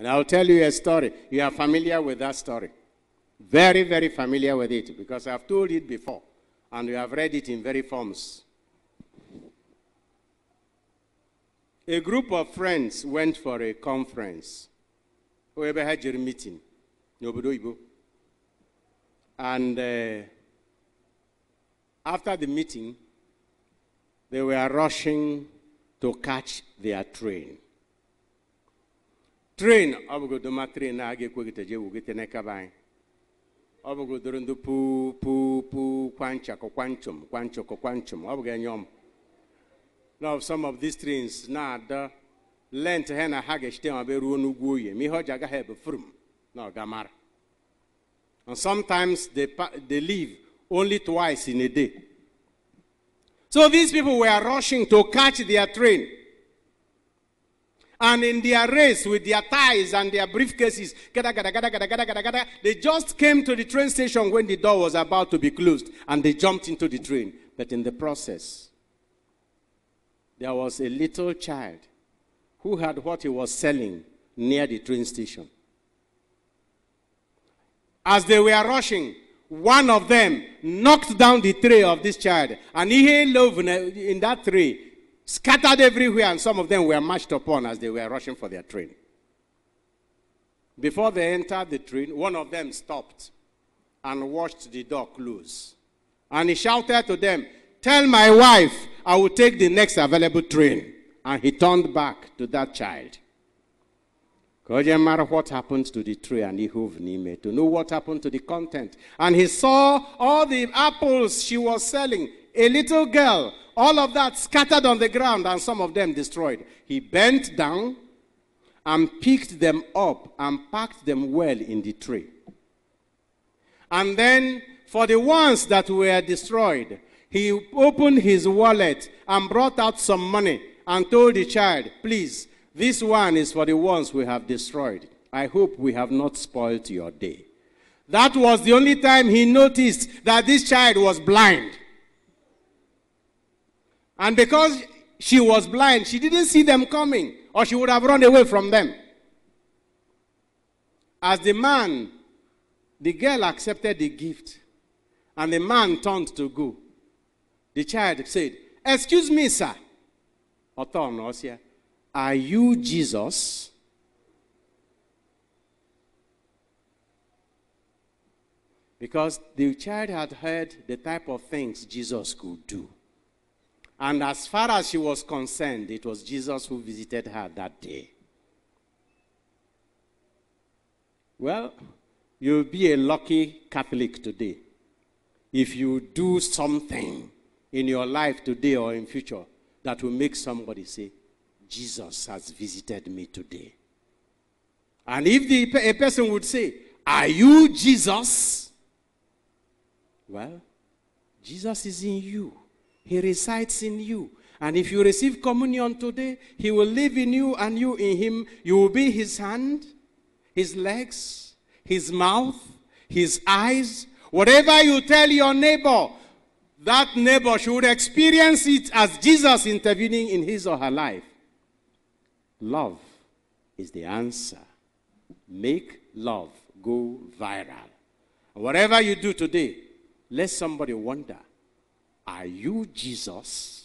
And I'll tell you a story. You are familiar with that story. Very, very familiar with it because I've told it before and you have read it in very forms. A group of friends went for a conference. Whoever had your meeting. And uh, after the meeting, they were rushing to catch their train. Train, ọ bụgodo ma train a ga-ekwegite je wugite n'ekebe anyị. Ọ bụgodoro ndị pu pu pu kwanchakọ kwanchom kwanchọkọ kwanchom ọ bụga enyom. Now some of these trains na-ada lent ha na ha ga-echite ma be ruo n'ugwu oyi ma ihe ọ agaghị ebe frum na ọgamara. And sometimes they, they leave only twice in a day. So these people were rushing to catch their train. And in their race with their ties and their briefcases, gada, gada, gada, gada, gada, gada, gada, they just came to the train station when the door was about to be closed and they jumped into the train. But in the process, there was a little child who had what he was selling near the train station. As they were rushing, one of them knocked down the tray of this child, and he love in that tray scattered everywhere, and some of them were marched upon as they were rushing for their train. Before they entered the train, one of them stopped and watched the door close. And he shouted to them, Tell my wife I will take the next available train. And he turned back to that child. Because no matter what happened to the tray and he hove Nime, to know what happened to the content. And he saw all the apples she was selling, a little girl, all of that scattered on the ground and some of them destroyed. He bent down and picked them up and packed them well in the tray. And then for the ones that were destroyed, he opened his wallet and brought out some money and told the child, Please, this one is for the ones we have destroyed. I hope we have not spoiled your day. That was the only time he noticed that this child was blind. And because she was blind, she didn't see them coming, or she would have run away from them. As the man, the girl accepted the gift, and the man turned to go. The child said, Excuse me, sir. Are you Jesus? Because the child had heard the type of things Jesus could do. And as far as she was concerned, it was Jesus who visited her that day. Well, you'll be a lucky Catholic today if you do something in your life today or in future that will make somebody say, Jesus has visited me today. And if the, a person would say, Are you Jesus? Well, Jesus is in you, He resides in you. And if you receive communion today, He will live in you and you in Him. You will be His hand, His legs, His mouth, His eyes. Whatever you tell your neighbor, that neighbor should experience it as Jesus intervening in his or her life. Love is the answer. Make love go viral. Whatever you do today, let somebody wonder are you Jesus?